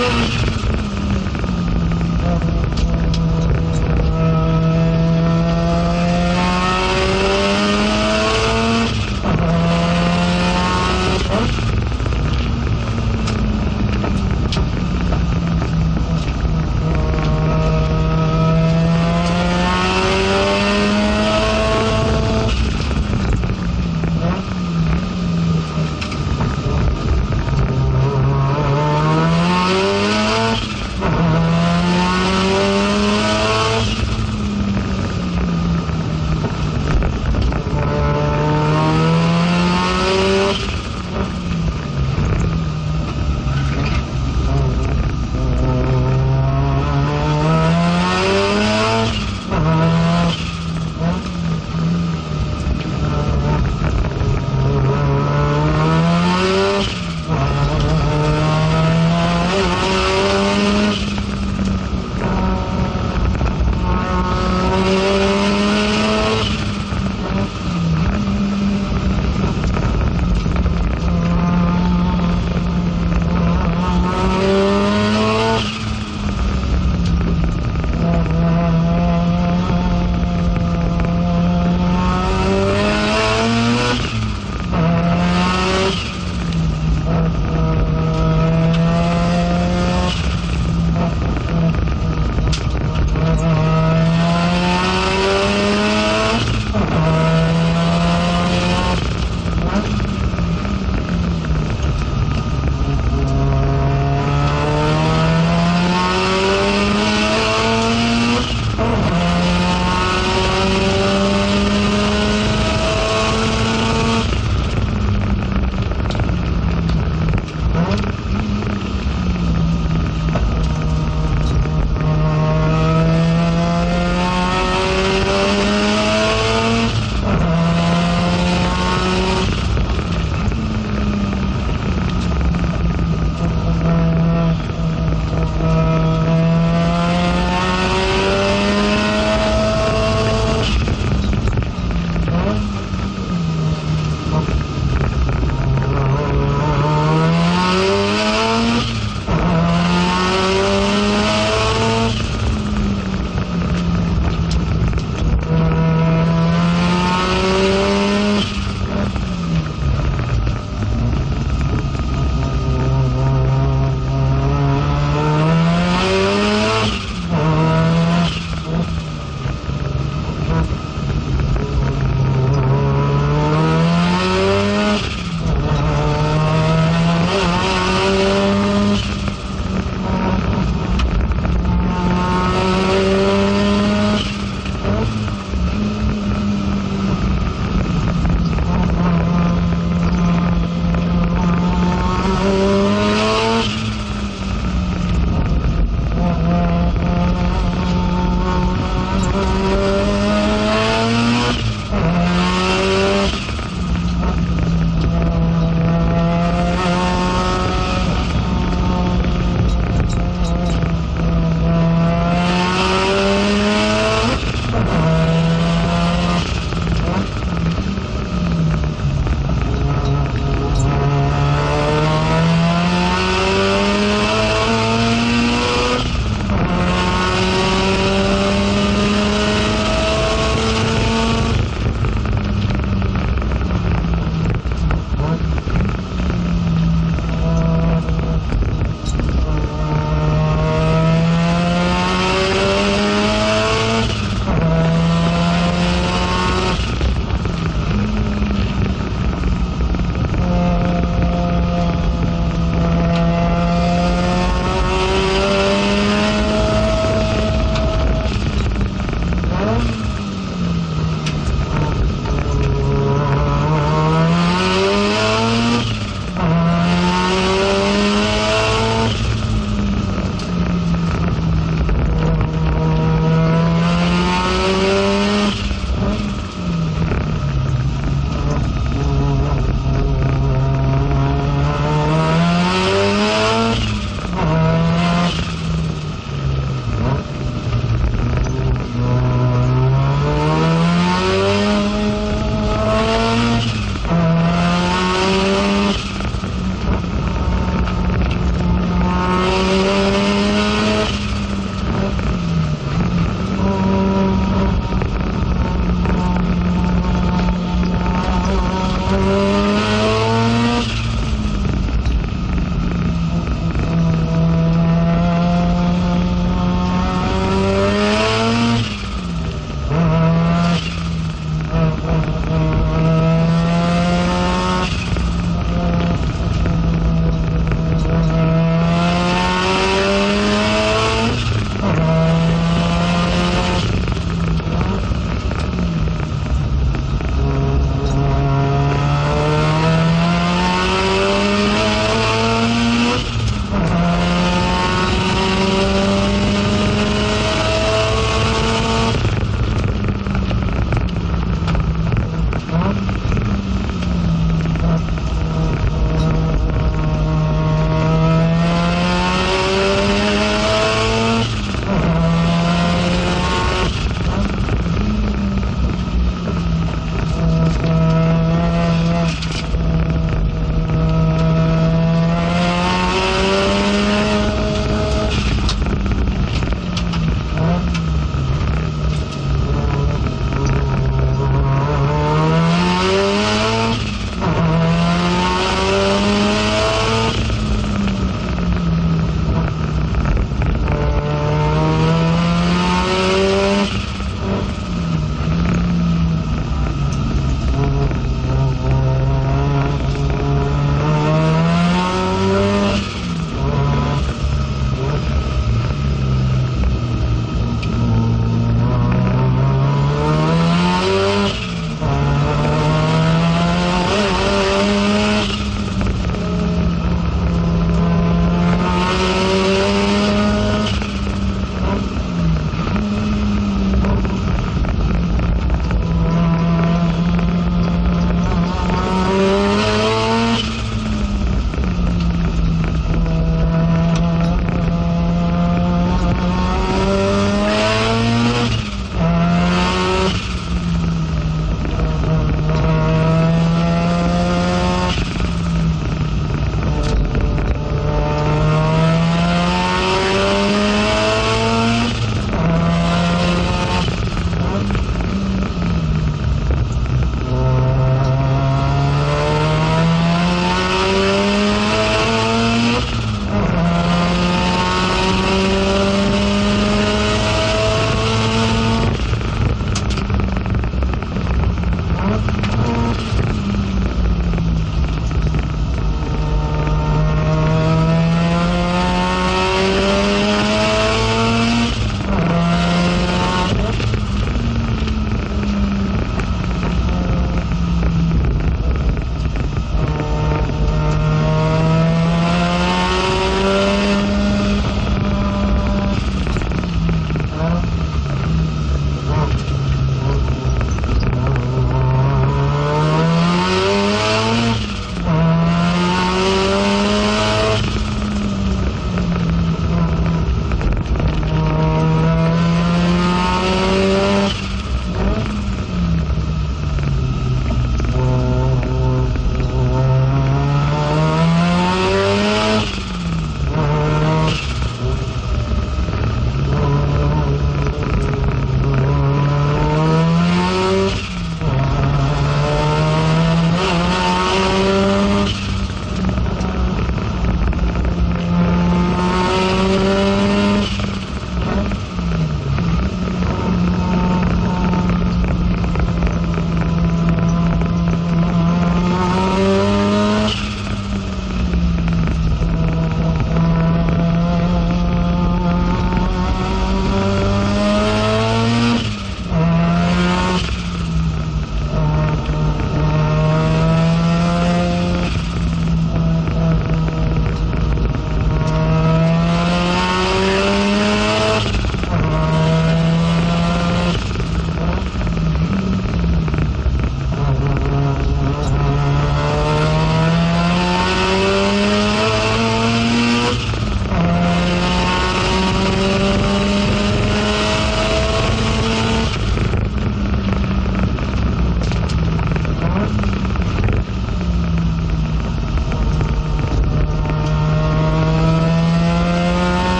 Oh,